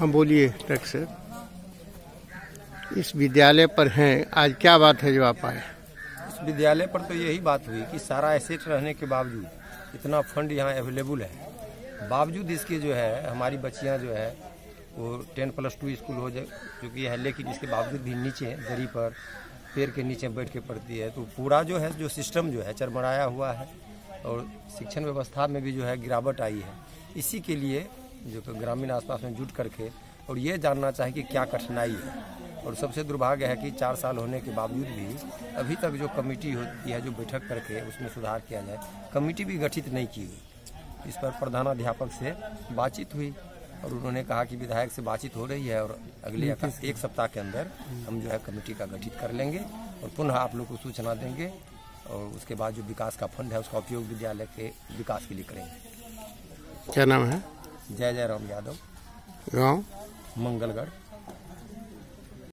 हाँ बोलिए डॉक्टर इस विद्यालय पर हैं, आज क्या बात है जो आप आए? इस विद्यालय पर तो यही बात हुई कि सारा एसेट रहने के बावजूद इतना फंड यहाँ अवेलेबल है। बावजूद इसके जो है, हमारी बच्चियाँ जो है, वो टेन प्लस टू स्कूल हो जा चुकी है, लेकिन इसके बावजूद भी नीचे, दरी पर पेड़ के नीचे बैठ के पड़ती है तो पूरा जो है, जो सिस्टम जो है, चरमराया हुआ है और शिक्षण व्यवस्था में भी जो है, गिरावट आई है। इसी के लिए जो कि ग्रामीण आसपास में जुट करके और ये जानना चाहिए कि क्या कठिनाई है। और सबसे दुर्भाग्य है कि चार साल होने के बावजूद भी अभी तक जो कमेटी होती है जो बैठक करके उसमें सुधार किया जाए कमेटी भी गठित नहीं की हुई। इस पर प्रधानाध्यापक से बातचीत हुई और उन्होंने कहा कि विधायक से बातचीत हो रही है और अगले एक सप्ताह के अंदर हम जो है कमेटी का गठित कर लेंगे और पुनः आप लोग को सूचना देंगे और उसके बाद जो विकास का फंड है उसका उपयोग विद्यालय के विकास के लिए करेंगे। क्या नाम है? जय जय राम यादव। गाँव मंगलगढ़।